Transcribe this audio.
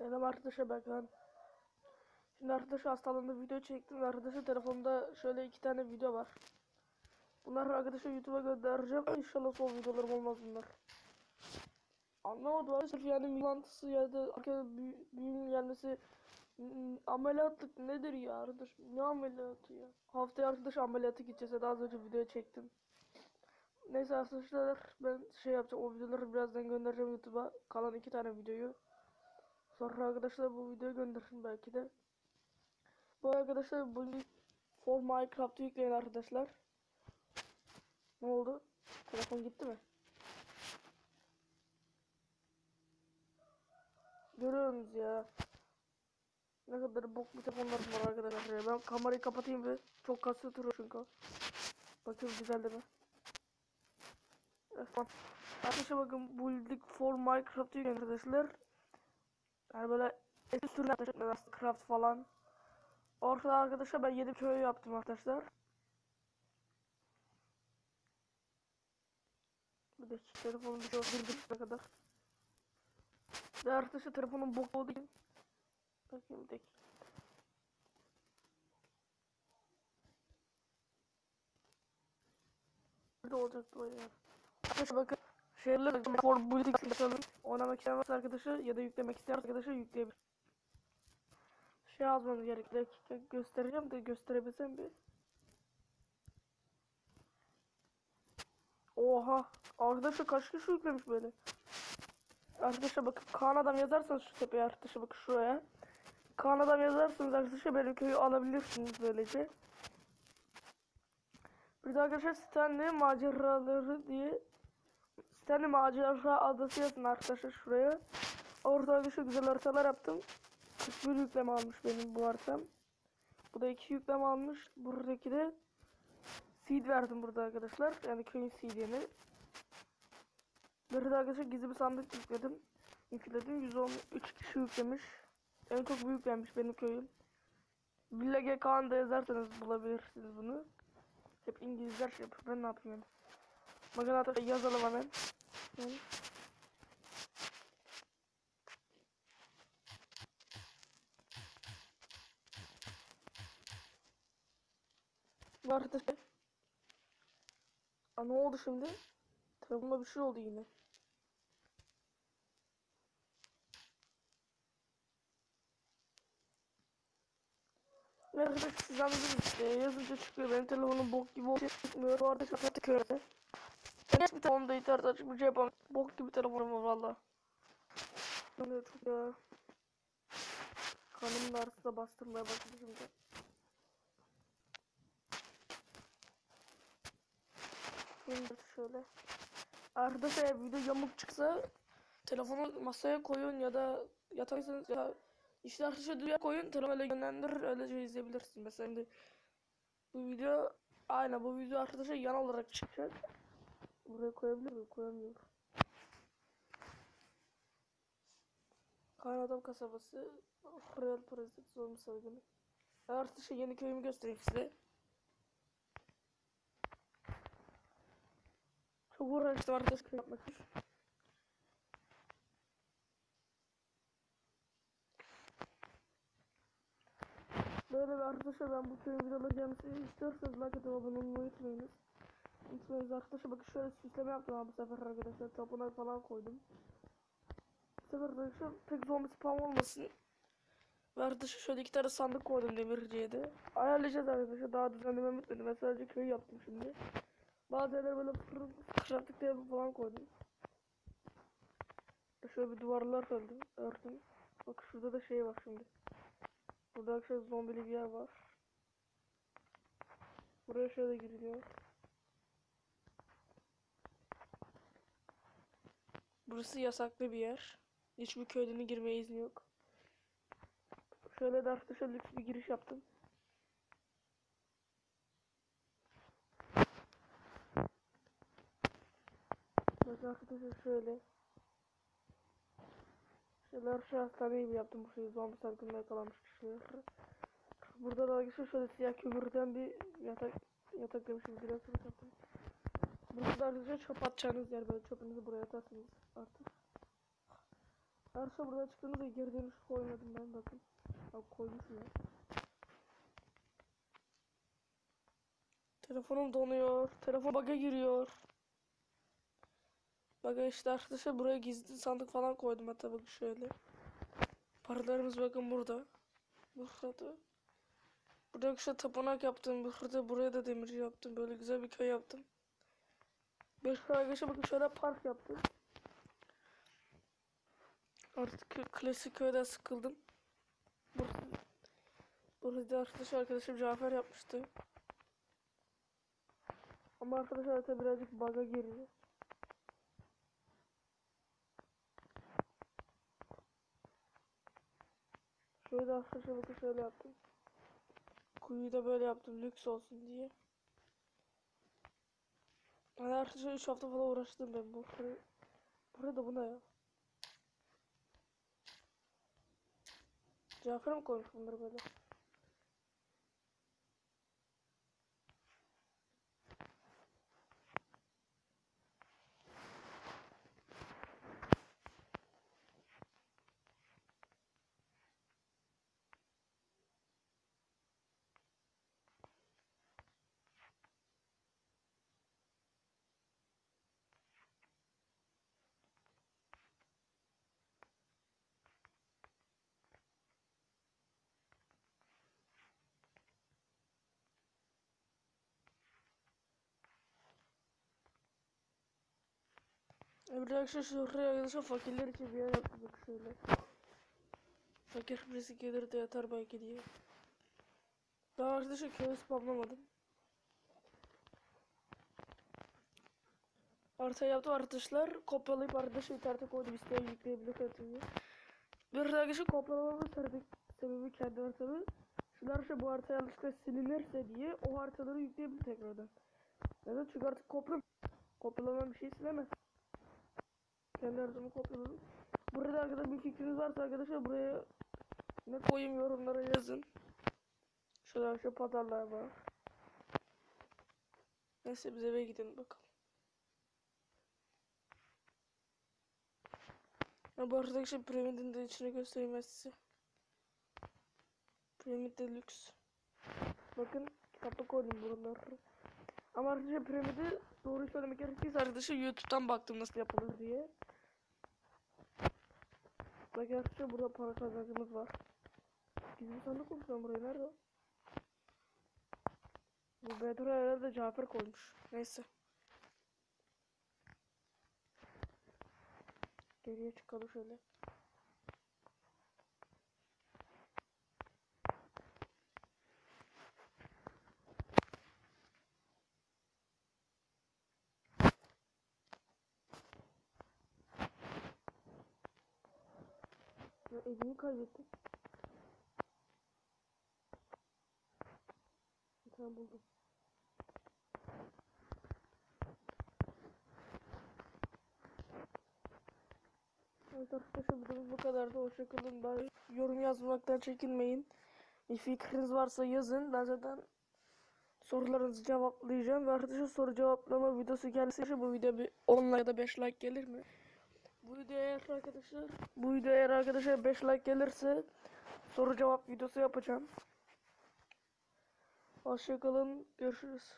Selam arkadaşlar Berkan. Şimdi arkadaşlar hastalığında video çektim arkadaşlar telefonda şöyle iki tane video var. Bunları arkadaşlar YouTube'a göndereceğim. İnşallah son videolarım olmaz bunlar. Anlamadım arkadaşlar yani milantısı ya da arkadaşlar büyü, büyünün gelmesi ameliyatlık nedir ya arkadaş? Ne ameliyatı ya? Haftaya arkadaş ameliyata gideceğiz. Daha az önce video çektim. Neyse arkadaşlar ben şey yapacağım o videoları birazdan göndereceğim YouTube'a kalan iki tane videoyu. Sonra arkadaşlar bu videoyu gönderin belki de. Bu arkadaşlar bu for Minecraft'ı yükleyin arkadaşlar. Ne oldu? Telefon gitti mi? Görüyorsunuz ya. Ne kadar bok bir telefonlar var arkadaşlar. Ben kamerayı kapatayım ve çok kasıyor duruyor çünkü. Bakayım güzel değil mi? Evet. Arkadaşlar bakın building for Minecraft yükleyin arkadaşlar. Yani böyle eski sürülen arkadaşlar craft falan. Ortada arkadaşlar ben yedi köy yaptım arkadaşlar. Bir dakika telefonu bir şey durdurana kadar. Ve arkadaşlar telefonun bok için. Bakayım bir dakika. Burada olacaktı o ya. Arkadaşlar bakın. Şeyler for building yapalım. Oynamak isteyen varsa arkadaşlar ya da yüklemek isteyen arkadaşlar yükleyebilir. Şey yazmanız gerekli. Göstereceğim de gösterebilsem bir. Oha. Arkadaşlar kaç kişi yüklemiş böyle. Arkadaşlar bakın Kaan adam yazarsanız şu tepeye arkadaşlar bakın şuraya. Kaan adam yazarsanız arkadaşlar benim köyü alabilirsiniz böylece. Bir de arkadaşlar Stanley maceraları diye Stanley macera adası yazın arkadaşlar şuraya. Orada arkadaşlar güzel haritalar yaptım. 41 yükleme almış benim bu haritam. Bu da 2 yükleme almış. Buradaki de seed verdim burada arkadaşlar. Yani köyün seedini. Burada arkadaşlar gizli bir sandık yükledim. Yükledim. 113 kişi yüklemiş. En çok büyük gelmiş benim köyüm. Villa GK'nda yazarsanız bulabilirsiniz bunu. Hep İngilizler şey yapıyor. Ben ne yapayım? Arkadaşlar yazalım hemen. Yani. Bu arkadaşlar. Aa ne oldu şimdi? Telefonuma bir şey oldu yine. Arkadaşlar siz anladınız işte yazınca çıkıyor benim telefonum bok gibi oluyor bu arada şaka tıkıyor Ben hiçbir telefonda internet açıp bir şey yapamam. Bok gibi telefonum var valla Ne çok ya. Kanımın arasında bastırmaya başladı şimdi. Şimdi şöyle. Arkadaşlar video yamuk çıksa telefonu masaya koyun ya da yatarsanız ya. İşte arkadaşlar dünya koyun telefonu öyle yönlendirir öylece izleyebilirsin. Mesela şimdi bu video aynen bu video arkadaşlar yan olarak çıkacak. Buraya koyabilir miyim? Koyamıyorum. Kanadam kasabası Real Prezident Zorlu Sargını. Arkadaşlar yeni köyümü göstereyim size. Çok uğraştım arkadaşlar köy yapmak için. Böyle bir arkadaşlar ben bu köyün videoları gelmesini istiyorsanız like atıp abone olmayı unutmayınız. Unutmayınız arkadaşlar bakın şöyle süsleme yaptım abi bu sefer arkadaşlar tapınak falan koydum. Bu sefer arkadaşlar pek zombi spam olmasın. Ve arkadaşlar şöyle iki tane sandık koydum demirciye de. Ayarlayacağız arkadaşlar daha düzenlemem bitmedi. Ben sadece köy yaptım şimdi. Bazı yerlere böyle kışlattık diye falan koydum. Şöyle bir duvarlar ördüm. Ördüm. Bak şurada da şey var şimdi. Burada arkadaşlar zombili bir yer var. Buraya şöyle giriliyor. Burası yasaklı bir yer. Hiçbir köyden girmeye izni yok. Şöyle de arkadaşlar lüks bir giriş yaptım. Bakın arkadaşlar şöyle. Şöyle aşağı hastaneyi bir yaptım bu şeyi zombi salgınına yakalanmış kişiler. Burada da arkadaşlar şöyle siyah kömürden bir yatak yatak demişim bir yatak yaptım. Burada da arkadaşlar çöp atacağınız yer böyle çöpünüzü buraya atarsınız artık. Arkadaşlar buradan çıktığınızda geri dönüş koymadım ben bakın. Bak koymuşum ya. Telefonum donuyor. Telefon bug'a giriyor. Bakın işte arkadaşlar buraya gizli sandık falan koydum hatta bakın şöyle. Paralarımız bakın burada. Burada. Burada işte tapınak yaptım. Burada buraya da demirci yaptım. Böyle güzel bir köy yaptım. Beş arkadaşlar bakın şöyle park yaptım. Artık klasik köyden sıkıldım. Burası, burası da arkadaş arkadaşım Cafer yapmıştı. Ama arkadaşlar harita birazcık bug'a giriyor. Şöyle arkadaşlar bakın şöyle yaptım. Kuyuyu da böyle yaptım lüks olsun diye. Yani arkadaşlar 3 hafta falan uğraştım ben bu. Buraya, buraya da bu ne ya? Cafer mi koymuş bunları böyle? Evet arkadaşlar şuraya arkadaşlar fakirler için bir yer yaptım bak şöyle. Fakir birisi gelir de yatar belki diye. Daha arkadaşlar köyü spamlamadım. Artı yaptım arkadaşlar. Kopyalayıp arkadaşlar internete koydum isteyen yükleyebilir diye. Bir arkadaşlar kopyalamamın sebebi, sebebi kendi haritamı. Şunlar arkadaşlar bu harita yanlışlıkla silinirse diye o haritaları yükleyebilir tekrardan. Neden? Çünkü artık kopya kopyalanan bir şey silemez. Kendi haritamı kopyaladım. Burada arkadaşlar bir fikriniz varsa arkadaşlar buraya ne koyayım yorumlara yazın. Şöyle şu pazarlar var. Neyse biz eve gidelim bakalım. Ya bu arkadaşlar piramidin de içini göstereyim size. Piramid Deluxe. Bakın kitapta koydum buraları. Ama arkadaşlar piramidi doğru söylemek gerekirse arkadaşlar YouTube'dan baktım nasıl yapılır diye. Bak arkadaşlar burada para kazancımız var. Gizli sandık koymuş lan buraya nerede? Bu Bedro herhalde Cafer koymuş. Neyse. Geriye çıkalım şöyle. Ya elimi kaybettim. Tamam buldum. Evet arkadaşlar videomuz bu kadardı. Hoşçakalın. Bye. Yorum yazmaktan çekinmeyin. Bir fikriniz varsa yazın. Ben zaten sorularınızı cevaplayacağım. Ve arkadaşlar soru cevaplama videosu gelirse bu video bir 10 like ya da 5 like gelir mi? Bu videoya eğer arkadaşlar bu videoya eğer arkadaşlar 5 like gelirse soru cevap videosu yapacağım. Hoşçakalın. Görüşürüz.